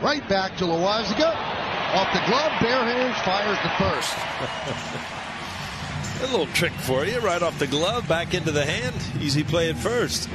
Right back to Loaisiga. Off the glove, bare hands, fires the first. A little trick for you, right off the glove, back into the hand. Easy play at first.